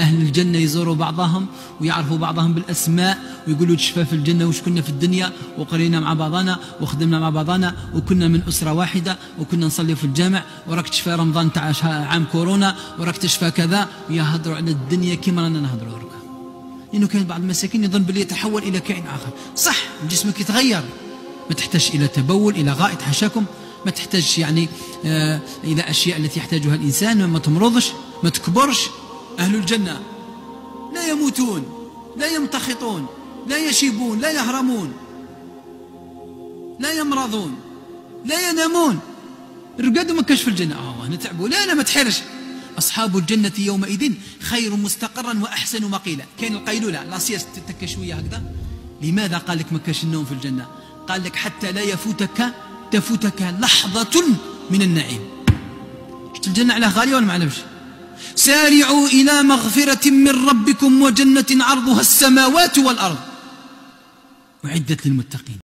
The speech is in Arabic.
أهل الجنة يزوروا بعضهم ويعرفوا بعضهم بالأسماء ويقولوا تشفى في الجنة وش كنا في الدنيا وقرينا مع بعضنا وخدمنا مع بعضنا وكنا من أسرة واحدة وكنا نصلي في الجامع وراك تشفى رمضان تاع عام كورونا وراك تشفى كذا ويهضروا على الدنيا كما رانا نهضروا لك لأنه كان بعض المساكين يظن باللي يتحول إلى كائن آخر. صح جسمك يتغير. ما تحتاج إلى تبول إلى غائط حشاكم. ما تحتاج يعني آه إلى أشياء التي يحتاجها الإنسان. ما تمرضش ما تكبرش. أهل الجنة. لا يموتون لا يمتخطون لا يشيبون لا يهرمون لا يمرضون لا ينامون. رقدوا ما كاش في الجنة. آه نتعبوا لا لا ما تحرش أصحاب الجنة يومئذ خير مستقرا وأحسن مقيلا. كاين القيلولة. لا سياس تتكى شوية هكذا. لماذا قال لك ما كاش النوم في الجنة؟ قال لك حتى لا يفوتك تفوتك لحظة من النعيم. شفت الجنة على غالية ولا ما علمش؟ سارعوا إلى مغفرة من ربكم وجنة عرضها السماوات والأرض. أعدت للمتقين.